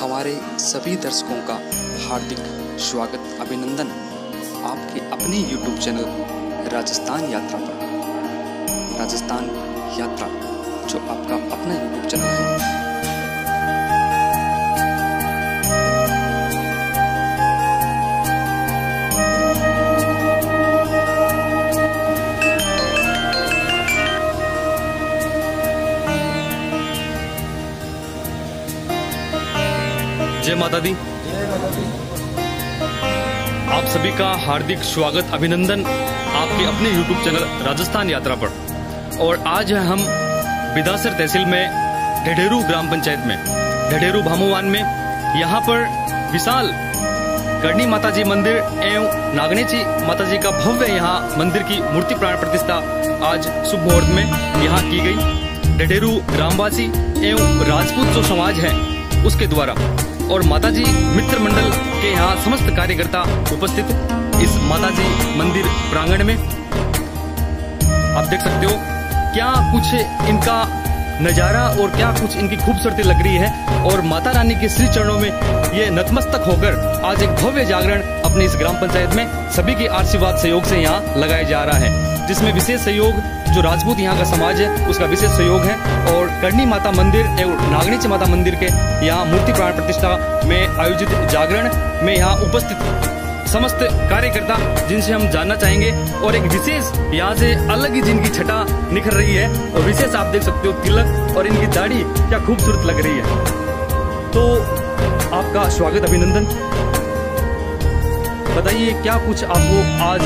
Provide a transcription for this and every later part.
हमारे सभी दर्शकों का हार्दिक स्वागत, अभिनंदन आपके अपने YouTube चैनल राजस्थान यात्रा पर। राजस्थान यात्रा, जो आपका अपना YouTube चैनल है। जय माता दी आप सभी का हार्दिक स्वागत, अभिनंदन आपके अपने YouTube चैनल राजस्थान यात्रा पर। और आज है हम बिदासर तहसील में ढेढेरू ग्राम पंचायत में, ढेढेरू भामोवान में। यहाँ पर विशाल करणी माता जी मंदिर एवं नागनेची माता जी का भव्य यहाँ मंदिर की मूर्ति प्राण प्रतिष्ठा आज शुभ मुहूर्त में यहाँ की गई। ढेढेरू ग्रामवासी एवं राजपूत जो समाज है, उसके द्वारा और माताजी मित्र मंडल के यहाँ समस्त कार्यकर्ता उपस्थित इस माताजी मंदिर प्रांगण में। आप देख सकते हो क्या कुछ इनका नज़ारा और क्या कुछ इनकी खूबसूरती लग रही है और माता रानी के श्री चरणों में ये नतमस्तक होकर आज एक भव्य जागरण अपने इस ग्राम पंचायत में सभी के आशीर्वाद सहयोग से यहाँ लगाया जा रहा है, जिसमें विशेष सहयोग जो राजपूत यहाँ का समाज है, उसका विशेष सहयोग है। और करणी माता मंदिर एवं नागनीच माता मंदिर के यहाँ मूर्ति प्राण प्रतिष्ठा में आयोजित जागरण में यहाँ उपस्थित समस्त कार्यकर्ता, जिनसे हम जानना चाहेंगे। और एक विशेष यहाँ से अलग ही जिनकी छटा निखर रही है, और विशेष आप देख सकते हो तिलक, और इनकी दाढ़ी क्या खूबसूरत लग रही है। तो आपका स्वागत अभिनंदन। बताइए, क्या कुछ आपको आज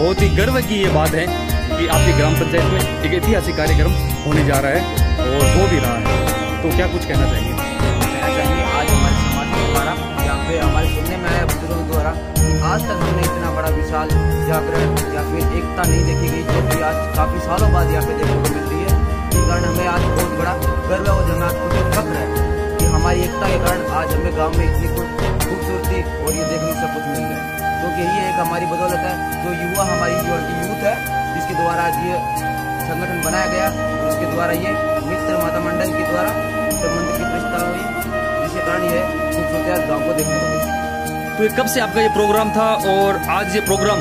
बहुत ही गर्व की ये बात है? कि आपकी ग्राम पंचायत में एक ऐतिहासिक कार्यक्रम होने जा रहा है और हो भी रहा है। तो क्या कुछ कहना चाहिए कहना चाहिए आज हमारे समाज के द्वारा यहाँ पे हमारे सुनने में आया बुज़ुर्गों द्वारा, आज तक हमने इतना बड़ा विशाल जागरण, या फिर एकता नहीं देखी गई, जो कि आज काफ़ी सालों बाद यहाँ पे देखने को मिल रही है। इस कारण हमें आज बहुत बड़ा गर्व और आज खुद फक्र है कि हमारी एकता के कारण आज हमें गाँव में इतनी खूबसूरती और ये देखने से कुछ मिल रहा है। क्योंकि ये एक हमारी बदौलत है, जो युवा हमारी, जो यूथ है जिसके द्वारा आज ये संगठन बनाया गया। उसके द्वारा ये मित्र माता मंडल के द्वारा मित्र मंदिर की प्रतिष्ठा हुई, जिसके कारण ये खूबसूरती गाँव को देखने को मिली। तो कब से आपका ये प्रोग्राम था और आज ये प्रोग्राम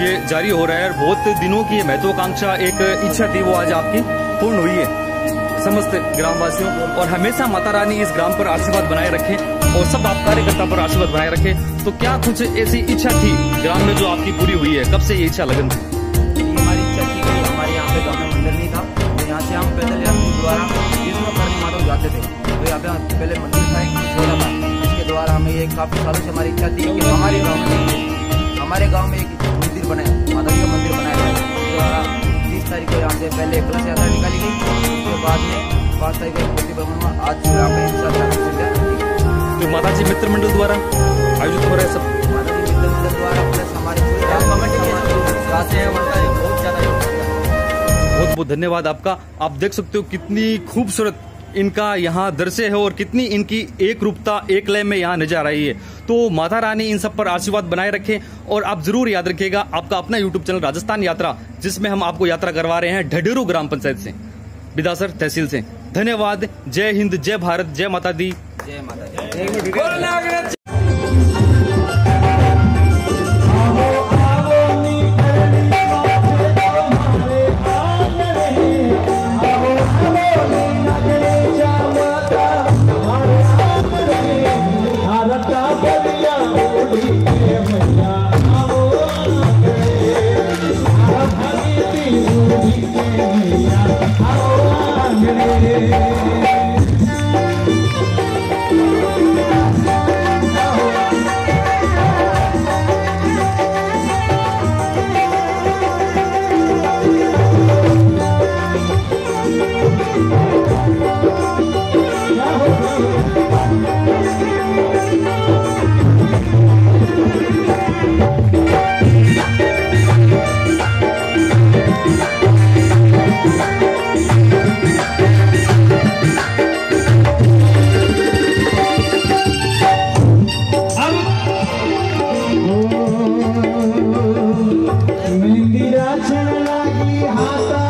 ये जारी हो रहा है और बहुत दिनों की महत्वाकांक्षा, एक इच्छा थी वो आज आपकी पूर्ण हुई है। समस्त ग्रामवासियों और हमेशा माता रानी इस ग्राम पर आशीर्वाद बनाए रखें और सब आप कार्यकर्ता पर आशीर्वाद बनाए रखें। तो क्या कुछ ऐसी इच्छा थी ग्राम में जो आपकी पूरी हुई है? कब से ये इच्छा लगन थी? पहले मंदिर था एक छोटा था इसके द्वारा हमें ये काफ़ी सालों से हमारी इच्छा थी कि हमारे गाँव में हमारे गाँव में एक मंदिर बने माता का मंदिर बनाया गया द्वारा तीस तारीख को यहाँ से पहले कलश यात्रा निकाली गई। उसके बाद में पाँच तारीख को मूर्ति ब्रह्म आज यहाँ पे तो माता जी मित्र मंडल द्वारा आयोजित हो रहा है सब? माता जी मित्र मंडल द्वारा प्लस हमारे कमेटी के बहुत ज़्यादा बहुत बहुत धन्यवाद आपका। आप देख सकते हो कितनी खूबसूरत इनका यहाँ दृश्य है और कितनी इनकी एक रूपता एक लय में यहाँ नज़र आ रही है। तो माता रानी इन सब पर आशीर्वाद बनाए रखें और आप ज़रूर याद रखिएगा, आपका अपना यूट्यूब चैनल राजस्थान यात्रा, जिसमें हम आपको यात्रा करवा रहे हैं ढडेरू ग्राम पंचायत से। बिदासर तहसील से। धन्यवाद। जय हिंद, जय भारत, जय माता दी। जय माता I'm gonna हाथ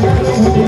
Música